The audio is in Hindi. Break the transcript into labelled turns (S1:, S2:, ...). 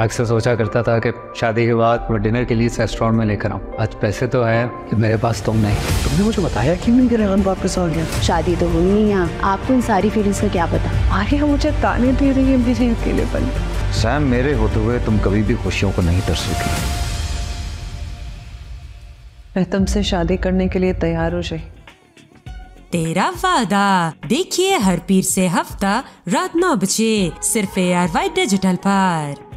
S1: अक्सर सोचा करता था कि शादी के बाद मैं डिनर के लिए रेस्टोरेंट में लेकर आऊँ। आज पैसे तो है कि मेरे पास तुम नहीं।
S2: तुमने मुझे बताया क्यों नहीं कि रेहान वापस आ गया?
S3: शादी तो हुई नहीं यहाँ। आपको इन सारी फीलिंग्स का क्या पता?
S4: आर्या मुझे ताने दे रही है मेरे अकेलेपन
S2: सैम मेरे होते हुए तुम कभी भी खुशियों को नहीं तरस सकी।
S4: मैं तुमसे शादी करने के लिए तैयार हो जाए
S5: तेरा वादा। देखिए हर पीर से हफ़्ता रात नौ बजे सिर्फ़ ए आर वाई डिजिटल पर।